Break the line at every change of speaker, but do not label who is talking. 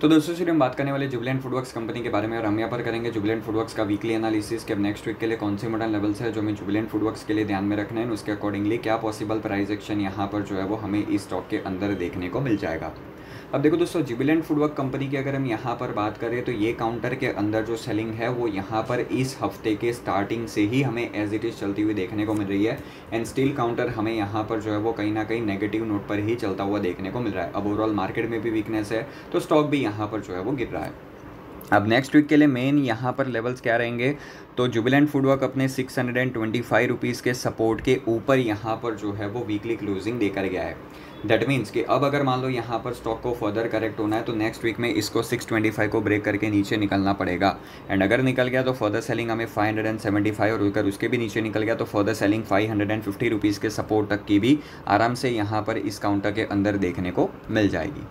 तो दोस्तों चलिए हम बात करने वाले जुबलेंट फूडवर्क्स कंपनी के बारे में और हम यहाँ पर करेंगे जुबलेंट फूडवर्क्स का वीकली एनालिसिस के अब नेक्स्ट वीक के लिए कौन से मॉडल लेवल्स है जो हमें जुबलेंट फूडवर्क्स के लिए ध्यान में रखना है उसके अकॉर्डिंगली क्या पॉसिबल प्राइस एक्शन यहाँ पर जो है वो हमें इस स्टॉक के अंदर देखने को मिल जाएगा। अब देखो दोस्तों जुबिलेंट फूडवर्क कंपनी की अगर हम यहाँ पर बात करें तो ये काउंटर के अंदर जो सेलिंग है वो यहाँ पर इस हफ़्ते के स्टार्टिंग से ही हमें एज इट इज़ चलती हुई देखने को मिल रही है एंड स्टील काउंटर हमें यहाँ पर जो है वो कहीं ना कहीं नेगेटिव नोट पर ही चलता हुआ देखने को मिल रहा है। अब ओवरऑल मार्केट में भी वीकनेस है तो स्टॉक भी यहाँ पर जो है वो गिर रहा है। अब नेक्स्ट वीक के लिए मेन यहाँ पर लेवल्स क्या रहेंगे? तो जुबिलेंट फूडवर्क अपने six hundred and twenty five rupees के सपोर्ट के ऊपर यहाँ पर जो है वो वीकली क्लोजिंग देकर गया है। दैट मीन्स कि अब अगर मान लो यहाँ पर स्टॉक को फर्दर करेक्ट होना है तो नेक्स्ट वीक में इसको 625 को ब्रेक करके नीचे निकलना पड़ेगा। एंड अगर निकल गया तो फर्दर सेलिंग हमें 575 और अगर उसके भी नीचे निकल गया तो फर्दर सेलिंग 550 रुपीज़ के सपोर्ट तक की भी आराम से यहाँ पर इस काउंटर के अंदर देखने को मिल जाएगी।